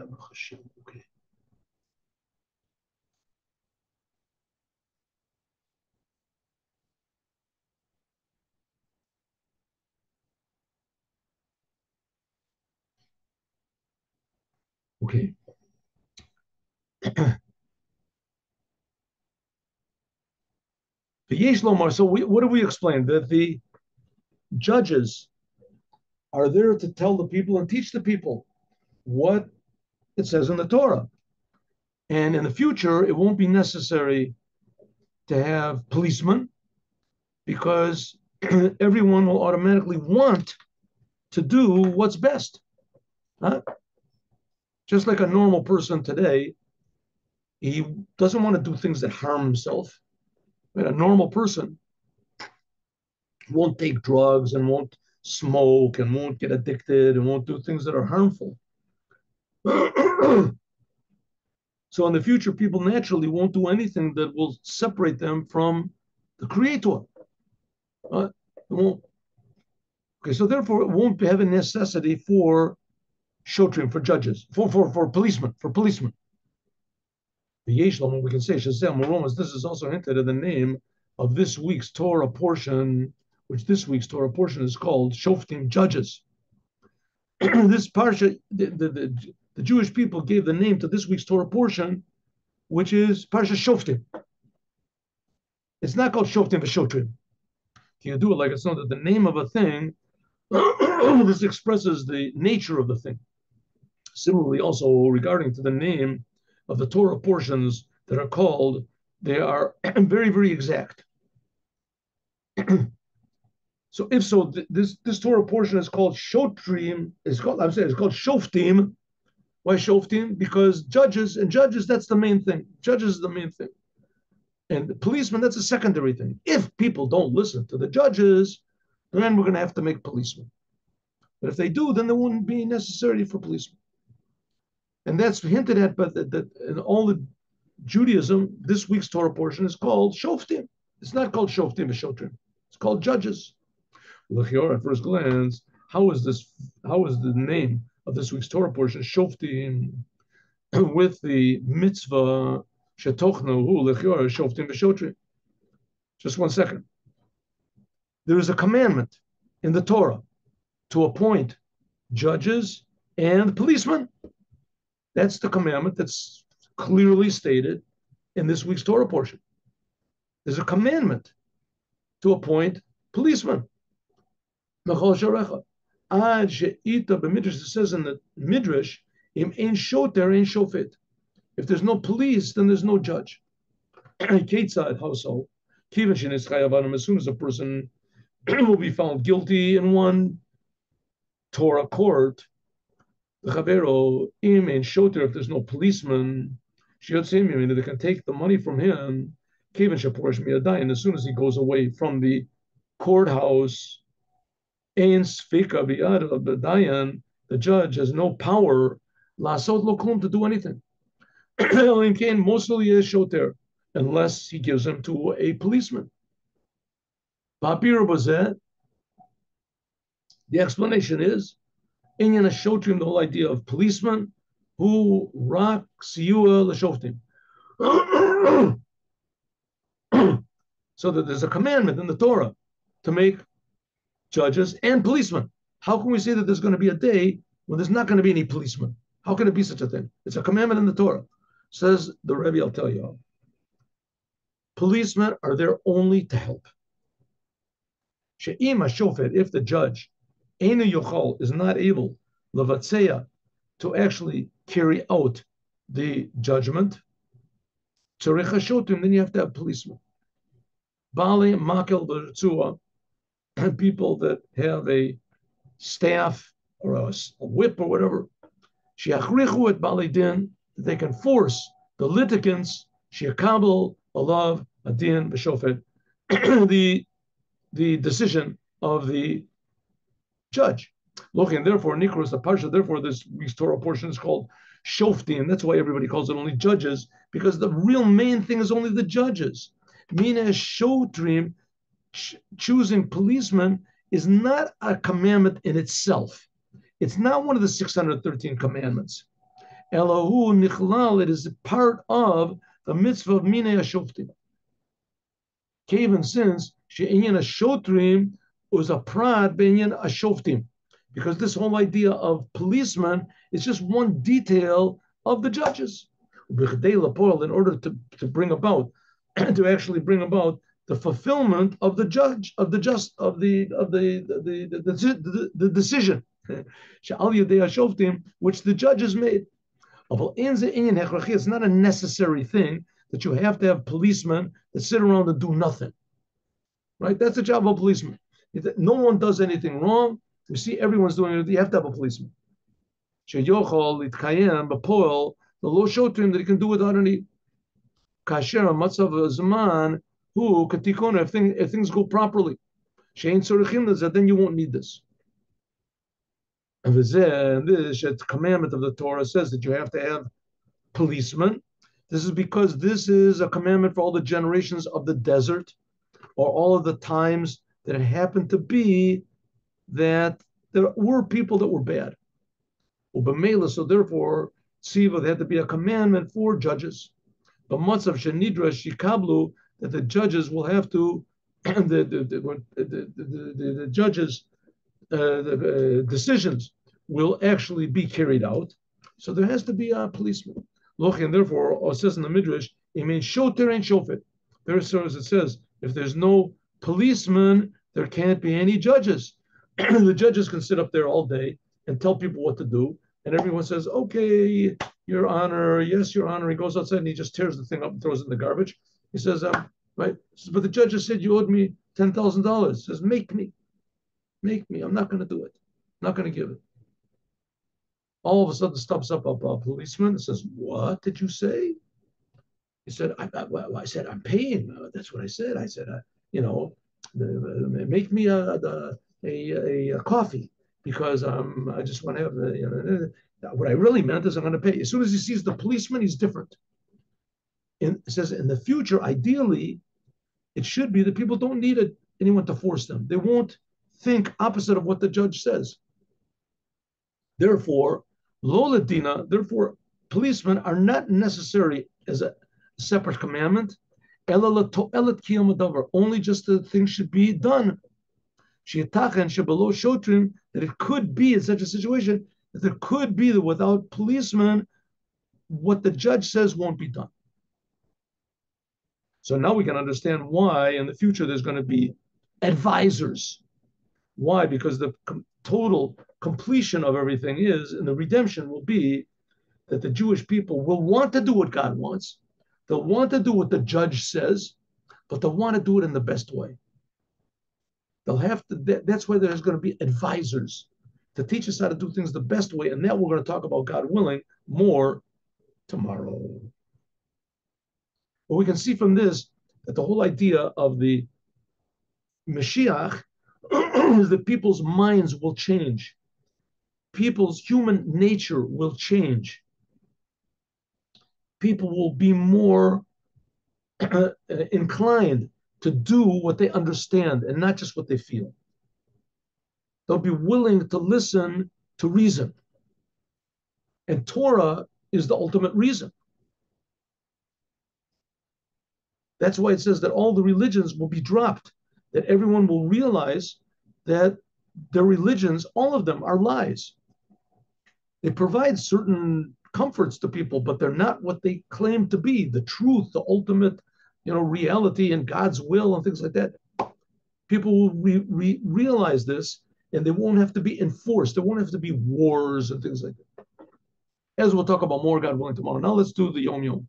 Okay. Okay. The Yesh Lomar, so we, what do we explain? That the judges are there to tell the people and teach the people what it says in the Torah. And in the future, it won't be necessary to have policemen because everyone will automatically want to do what's best. Huh? Just like a normal person today, he doesn't want to do things that harm himself. But a normal person won't take drugs and won't smoke and won't get addicted and won't do things that are harmful. so in the future, people naturally won't do anything that will separate them from the Creator. Uh. Okay, so therefore, it won't be have a necessity for shotrim, for judges, for for for policemen, for policemen. The Yeshlam, we can say Shazam Romans. This is also hinted in the name of this week's Torah portion, which this week's Torah portion is called Shoftim Judges. this parsha, the, the, the, the, Jewish people gave the name to this week's Torah portion, which is Parsha Shoftim. It's not called Shoftim V'Shotrim. You do it like it's not that the name of a thing, this expresses the nature of the thing. Similarly, also regarding to the name of the Torah portions that are called, they are very, very exact. so if so, th- this this Torah portion is called Shotrim. It's called I'm saying it's called Shoftim. Why Shoftim? Because judges and judges that's the main thing. Judges is the main thing, and policemen that's a secondary thing. If people don't listen to the judges, then we're going to have to make policemen. But if they do, then there wouldn't be necessity for policemen. And that's hinted at, but that, that in all the Judaism, this week's Torah portion is called Shoftim. It's not called Shoftim Shotrim. It's called Judges. Look here at first glance, how is this? How is the name of this week's Torah portion Shoftim with the mitzvah Shetochnu Hu Lechior Shoftim v'Shotrim? Just one second. There is a commandment in the Torah to appoint judges and policemen. That's the commandment that's clearly stated in this week's Torah portion. There's a commandment to appoint policemen. Ad she'ita b'midrash, it says in the midrash, im ein shoter ein shofet. If there's no police, then there's no judge. Ketzad, how so? Shenis chayavanam, as soon as a person will be found guilty in one Torah court, the Chavero, im and shoter, if there's no policeman, Shiyotzim, meaning they can take the money from him, Kevin Shaporish Miyadayin, as soon as he goes away from the courthouse, Ein Sfika of the Dayan, the judge has no power, Lasot Lokum, to do anything. mostly is shoter, unless he gives him to a policeman. Papir Bazet, the explanation is Inyan Ashotrim, the whole idea of policeman who rak siyua l'shoftim. so that there's a commandment in the Torah to make judges and policemen. How can we say that there's going to be a day when there's not going to be any policemen? How can it be such a thing? It's a commandment in the Torah. Says the Rebbe, I'll tell you. Policemen are there only to help. She'im shofet, if the judge Einu Yochal, is not able, Levatseya, to actually carry out the judgment, Tzarech Hashotim, then you have to have policemen. Bali Makel B'Ritzua, people that have a staff or a, a whip or whatever, Shiachrichu et Bali Din, that they can force the litigants, Shiakabel, Alav, Adin, B'Shofet, the the decision of the judge. Looking, therefore, Nikros, the Parsha, therefore, this week's Torah portion is called Shofti, and that's why everybody calls it only judges, because the real main thing is only the judges. Mina Shotrim, choosing policemen, is not a commandment in itself. It's not one of the 613 commandments. Elahu nichlal, it is part of the mitzvah of Minei Ashoftim. Even since she'inyan Ashotrim was a prad be'inyan Ashoftim. Because this whole idea of policemen is just one detail of the judges. In order to, to bring about, to actually bring about the fulfillment of the judge of the just of the of the the the, the, the, decision which the judges made. It's not a necessary thing that you have to have policemen that sit around and do nothing. Right? That's the job of a policeman. No one does anything wrong. You see everyone's doing it. You have to have a policeman. The law showed to him that he can do without any kasher matzav zaman who katikona if, if things go properly. Shein tzorechim then you won't need this. And this the commandment of the Torah says that you have to have policemen. This is because this is a commandment for all the generations of the desert, or all of the times that it happened to be that there were people that were bad. So therefore, Siva, there had to be a commandment for judges. Months of Shenidra Shikablu, that the judges will have to, the, the, the, the, judges uh, the, uh, decisions will actually be carried out. So there has to be a policeman. And therefore, or says in the Midrash, it means shoter and shofet. There as it says, if there's no policeman, there can't be any judges. the judges can sit up there all day and tell people what to do, and everyone says, "Okay, Your Honor, yes, Your Honor." He goes outside and he just tears the thing up and throws it in the garbage. He says, um, "Right," says, but the judge has said you owed me ten thousand dollars. Says, "Make me." Make me. I'm not going to do it. I'm not going to give it. All of a sudden, stops up a, a policeman and says, "What did you say?" He said, "I, I, I said I'm paying." Uh, that's what I said. I said, uh, "You know, make me a, a, a, a coffee because um, I just want to have the, you know, what I really meant is I'm going to pay. As soon as he sees the policeman, he's different. And it says in the future, ideally, it should be that people don't need a, anyone to force them. They won't think opposite of what the judge says. Therefore, Loladina, therefore, policemen are not necessary as a separate commandment. Only just the thing should be done. That it could be in such a situation that there could be that without policemen, what the judge says won't be done. So now we can understand why in the future there's going to be advisors why? Because the com- total completion of everything is, and the redemption will be that the Jewish people will want to do what God wants. They'll want to do what the judge says, but they'll want to do it in the best way. They'll have to, that's why there's going to be advisors to teach us how to do things the best way. And that we're going to talk about, God willing, more tomorrow. But we can see from this that the whole idea of the Mashiach is that people's minds will change. People's human nature will change. People will be more inclined to do what they understand and not just what they feel. They'll be willing to listen to reason. And Torah is the ultimate reason. That's why it says that all the religions will be dropped that everyone will realize that their religions, all of them, are lies. They provide certain comforts to people, but they're not what they claim to be the truth, the ultimate, you know, reality and God's will and things like that. People will re- re- realize this and they won't have to be enforced. There won't have to be wars and things like that. As we'll talk about more, God willing, tomorrow. Now let's do the Yom Yom.